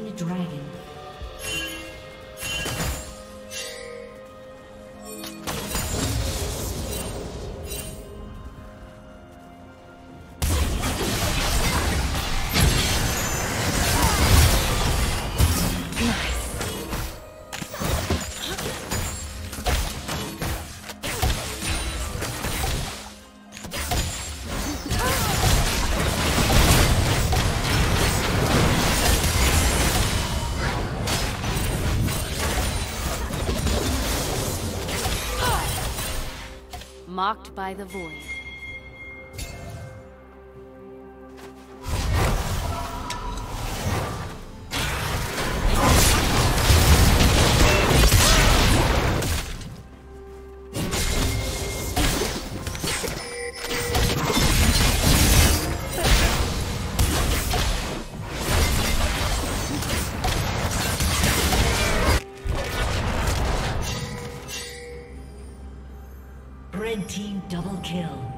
slain the dragon. Mocked by the void. Kill.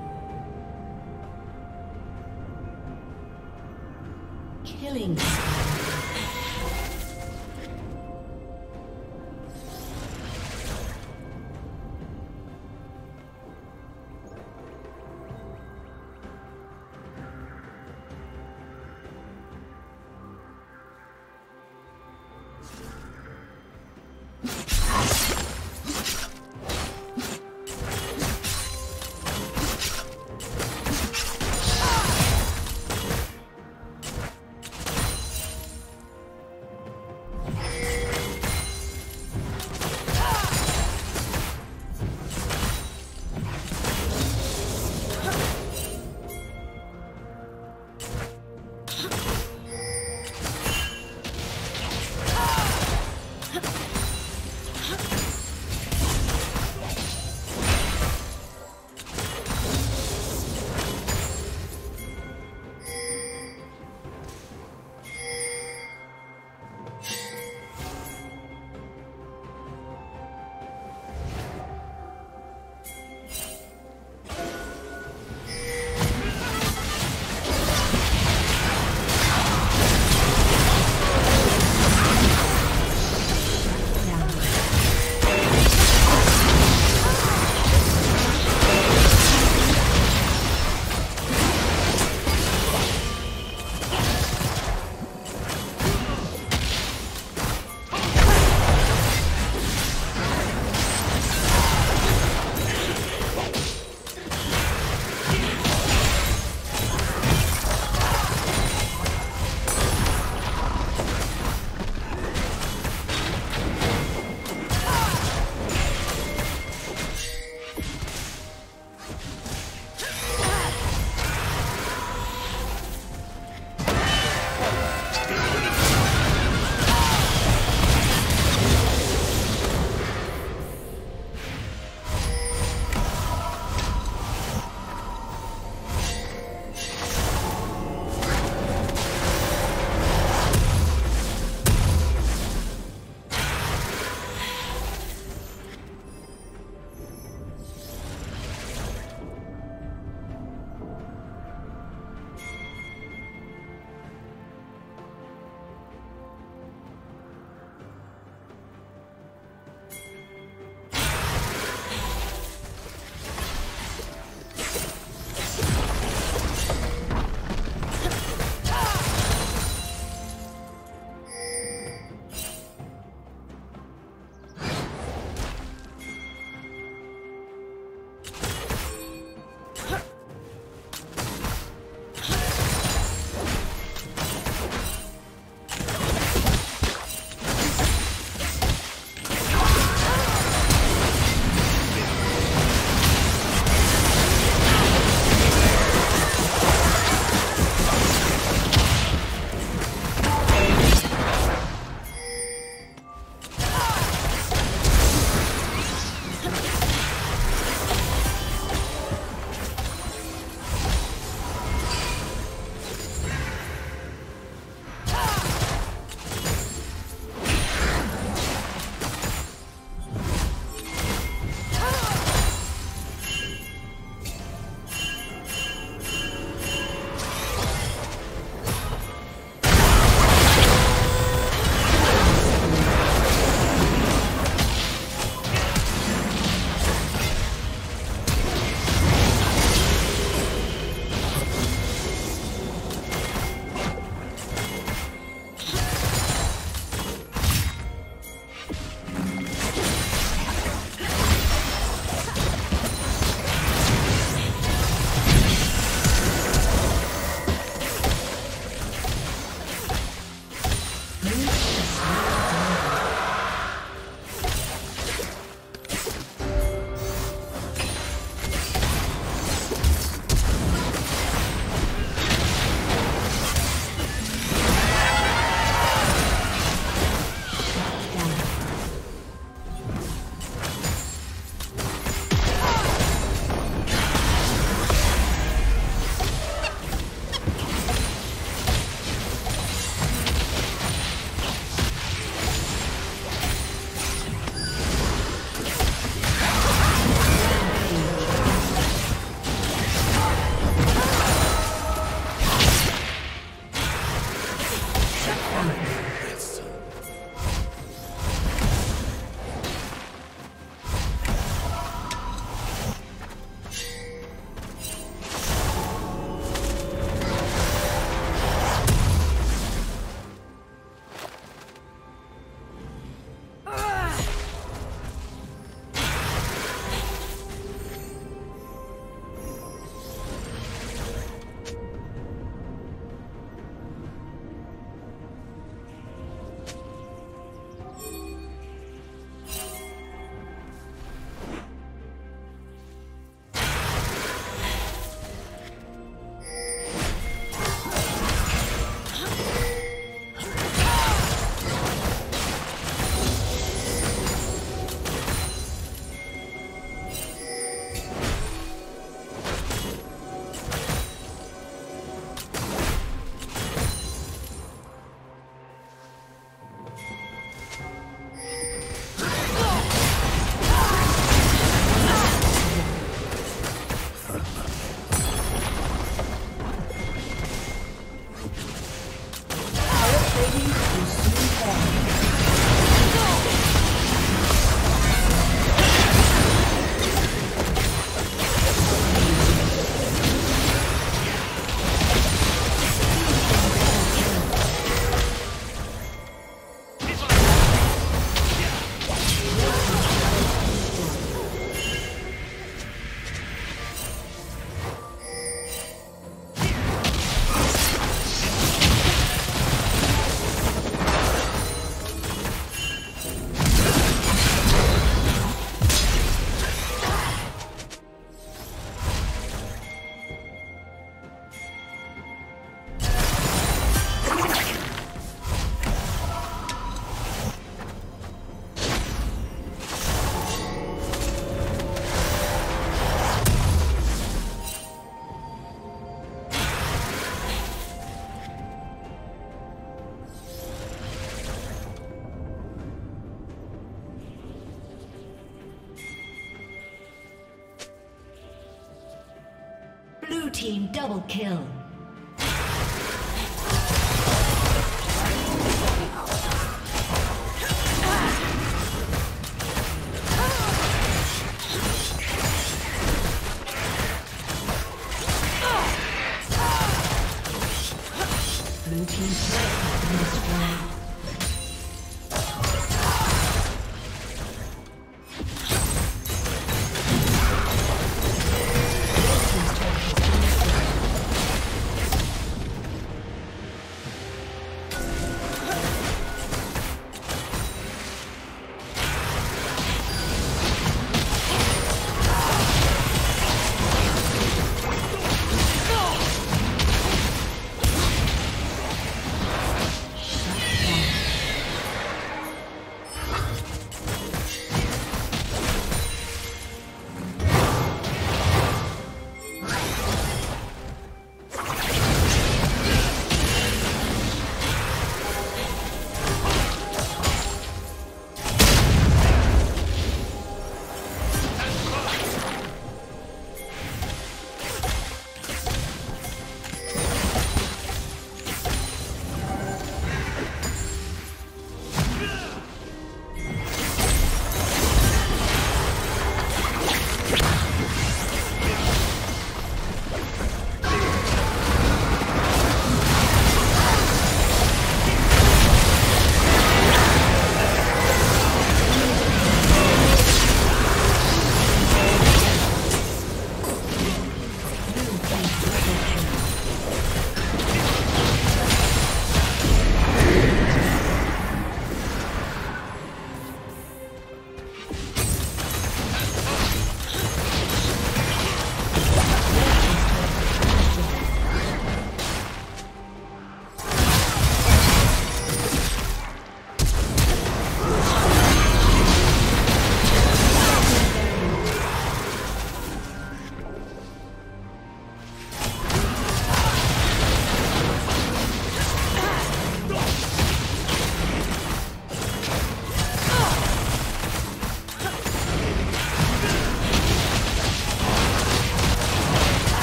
Team double kill.